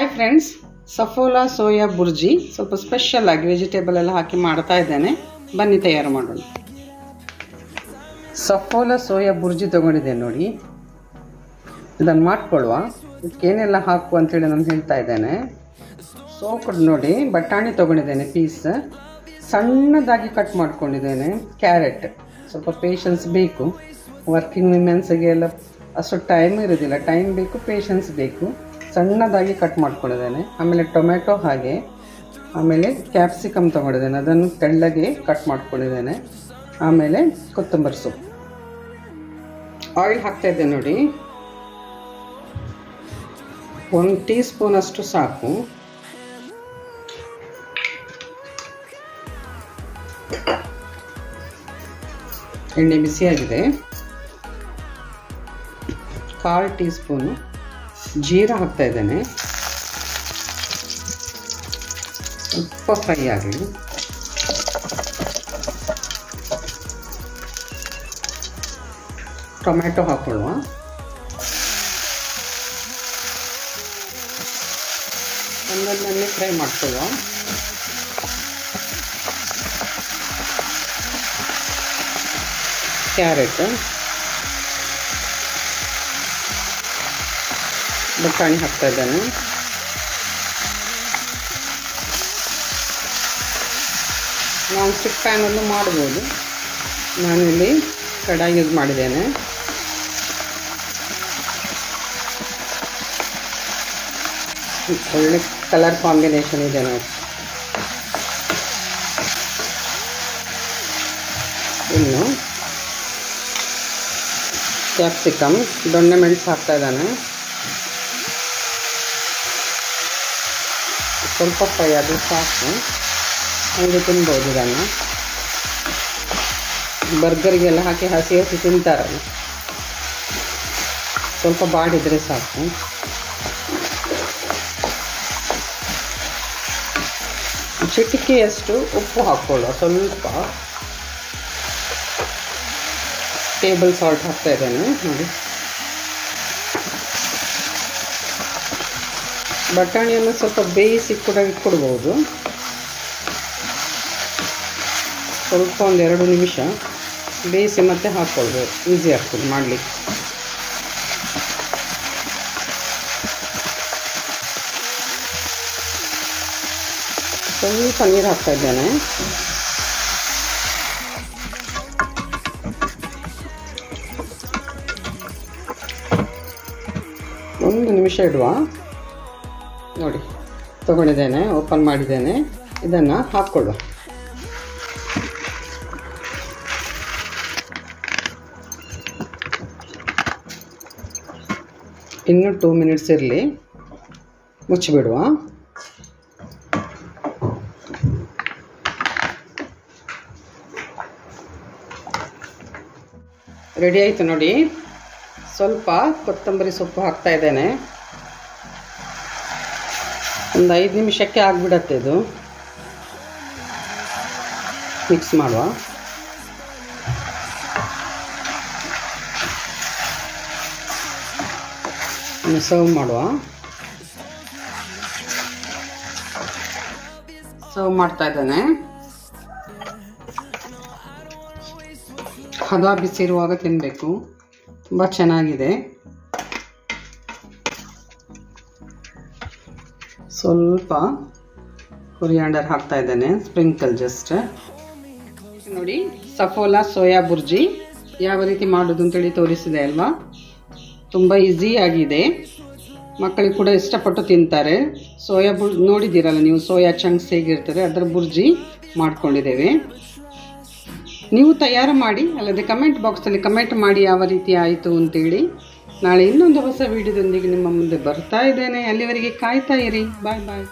Friends Saffola soya bhurji ಸ್ವಲ್ಪ special ಆಗಿ vegetable ಎಲ್ಲ ಹಾಕಿ ಮಾಡ್ತಾ ಇದ್ದೇನೆ. ಬನ್ನಿ ತಯಾರು ಮಾಡೋಣ. ಸಫೋಲಾ ಸೋಯಾ ಬುರ್ಜಿ ತೊಗೊಂಡಿದ್ದೇನೆ ನೋಡಿ. ಇದನ್ನು ಮಾಡ್ಕೊಳ್ಳುವ. ಇದಕ್ಕೇನೆಲ್ಲ ಹಾಕು ಅಂತೇಳಿ ನಾನು ಹೇಳ್ತಾ ಇದ್ದೇನೆ. ಸೋಕಡ್ ನೋಡಿ, ಬಟಾಣಿ ತೊಗೊಂಡಿದ್ದೇನೆ ಪೀಸ್ ಸಣ್ಣದಾಗಿ ಕಟ್ ಮಾಡ್ಕೊಂಡಿದ್ದೇನೆ ಕ್ಯಾರೆಟ್ ಸ್ವಲ್ಪ ಪೇಷನ್ಸ್ ಬೇಕು. ವರ್ಕಿಂಗ್ ವಿಮೆನ್ಸಿಗೆ ಎಲ್ಲ ಅಷ್ಟು ಟೈಮ್ ಇರೋದಿಲ್ಲ. ಟೈಮ್ ಬೇಕು ಪೇಷನ್ಸ್ ಬೇಕು. ಸಣ್ಣದಾಗಿ ಕಟ್ ಮಾಡ್ಕೊಂಡಿದ್ದೇನೆ. ಆಮೇಲೆ ಟೊಮೆಟೊ ಹಾಗೆ, ಆಮೇಲೆ ಕ್ಯಾಪ್ಸಿಕಮ್ ತೊಗೊಂಡಿದ್ದೇನೆ. ಅದನ್ನು ತೆಳ್ಳಗೆ ಕಟ್ ಮಾಡ್ಕೊಂಡಿದ್ದೇನೆ. ಆಮೇಲೆ ಕೊತ್ತಂಬರಿ ಸೊಪ್ಪು. ಆಯಿಲ್ ಹಾಕ್ತಾಯಿದ್ದೆ ನೋಡಿ. ಒಂದು ಟೀ ಸ್ಪೂನ್ ಅಷ್ಟು ಸಾಕು. ಎಣ್ಣೆ ಬಿಸಿಯಾಗಿದೆ. ಕಾಲು ಟೀ ಸ್ಪೂನು ಜೀರಾ ಹಾಕ್ತಾ ಇದ್ದೇನೆ. ಸ್ವಲ್ಪ ಫ್ರೈ ಆಗಲಿ. ಟೊಮ್ಯಾಟೊ ಹಾಕೊಳ್ಳುವ. ಒಂದೊಂದನ್ನೇ ಫ್ರೈ ಮಾಡ್ಕೊಳ್ಳುವ. ಕ್ಯಾರೆಟ್. ಬಟಾಣಿ ಹಾಕ್ತಾ ಇದ್ದೇನೆ. ನಾನ್ ಸ್ಟಿಕ್ ಪ್ಯಾನಲ್ಲೂ ಮಾಡ್ಬೋದು. ನಾನಿಲ್ಲಿ ಕಡಾಯಿ ಯೂಸ್ ಮಾಡಿದ್ದೇನೆ. ಒಳ್ಳೆ ಕಲರ್ ಕಾಂಬಿನೇಷನ್ ಇದೆ ನೋಡಿ. ಇನ್ನು ಕ್ಯಾಪ್ಸಿಕಮ್, ದೊಣ್ಣೆ ಮೆಣಸು ಹಾಕ್ತಾ ಇದ್ದಾನೆ. ಸ್ವಲ್ಪ ಫ್ರೈ ಅದು ಸಾಕು. ಹಂಗೆ ತಿನ್ಬೋದು ಇದನ್ನು. ಬರ್ಗರ್ಗೆಲ್ಲ ಹಾಕಿ ಹಸಿ ಹಸಿ ತಿಂತಾರಲ್ಲ ಸ್ವಲ್ಪ ಬಾಡಿದರೆ ಸಾಕು. ಚಿಟಿಕೆಯಷ್ಟು ಉಪ್ಪು ಹಾಕ್ಕೊಳ್ಳುವ ಸ್ವಲ್ಪ. ಟೇಬಲ್ ಸಾಲ್ಟ್ ಹಾಕ್ತಾ ಇದ್ದೇನೆ, ನೋಡಿ. ಬಟಾಣಿಯನ್ನು ಸ್ವಲ್ಪ ಬೇಯಿಸಿ ಕೂಡ ಇಟ್ಕೊಡ್ಬೋದು. ಸ್ವಲ್ಪ ಒಂದು ಎರಡು ನಿಮಿಷ ಬೇಯಿಸಿ ಮತ್ತೆ ಹಾಕ್ಕೊಳ್ಬೋದು ಈಸಿ ಆಗ್ತದೆ ಮಾಡಲಿಕ್ಕೆ. ಸ್ವಲ್ಪ ನೀರು ಹಾಕ್ತಾ ಇದ್ದೇನೆ. ಒಂದು ನಿಮಿಷ ಇಡುವ. ನೋಡಿ. ತಗೊಂಡಿದ್ದೇನೆ ಓಪನ್ ಮಾಡಿದ್ದೇನೆ. ಇದನ್ನು ಹಾಕ್ಕೊಳ್ಳುವ ಇನ್ನು ಟೂ ಮಿನಿಟ್ಸ್ ಇರಲಿ. ಮುಚ್ಚಿಬಿಡುವ. ರೆಡಿ ಆಯಿತು ನೋಡಿ. ಸ್ವಲ್ಪ ಕೊತ್ತಂಬರಿ ಸೊಪ್ಪು ಹಾಕ್ತಾ ಇದ್ದೇನೆ. ಒಂದು ಐದು ನಿಮಿಷಕ್ಕೆ ಆಗಿಬಿಡತ್ತೆ ಇದು. ಮಿಕ್ಸ್ ಮಾಡುವ. ಸರ್ವ್ ಮಾಡುವ. ಸರ್ವ್ ಮಾಡ್ತಾ ಇದ್ದಾನೆ. ಹದ ಬಿಸಿರುವಾಗ ತಿನ್ನಬೇಕು ತುಂಬ ಚೆನ್ನಾಗಿದೆ. ಸ್ವಲ್ಪ ಕೊರಿಯಾಂಡರ್ ಹಾಕ್ತಾ ಇದ್ದೇನೆ ಸ್ಪ್ರಿಂಕಲ್ ಜಸ್ಟ್ ನೋಡಿ, ಸಫೋಲಾ, ಸೋಯಾ ಬುರ್ಜಿ ಯಾವ ರೀತಿ ಮಾಡೋದು ಅಂತೇಳಿ ತೋರಿಸಿದೆ ಅಲ್ವಾ? ತುಂಬ ಆಗಿದೆ. ಮಕ್ಕಳಿಗೆ ಕೂಡ ಇಷ್ಟಪಟ್ಟು ತಿಂತಾರೆ. ಸೋಯಾ ಬುರ್ ನೋಡಿದ್ದೀರಲ್ಲ ನೀವು, ಸೋಯಾ ಚಂಕ್ಸ್ ಹೇಗಿರ್ತದೆ, ಅದರ ಬುರ್ಜಿ ಮಾಡ್ಕೊಂಡಿದ್ದೇವೆ. ನೀವು ತಯಾರು ಮಾಡಿ, ಅಲ್ಲದೆ ಕಮೆಂಟ್ ಬಾಕ್ಸಲ್ಲಿ ಕಮೆಂಟ್ ಮಾಡಿ ಯಾವ ರೀತಿ ಆಯಿತು ಅಂತೇಳಿ. ನಾಳೆ ಇನ್ನೊಂದು ಹೊಸ ವಿಡಿಯೋದೊಂದಿಗೆ ನಿಮ್ಮ ಮುಂದೆ ಬರ್ತಾ ಇದ್ದೇನೆ. ಅಲ್ಲಿವರೆಗೆ ಕಾಯ್ತಾ ಇರಿ. ಬಾಯ್ ಬಾಯ್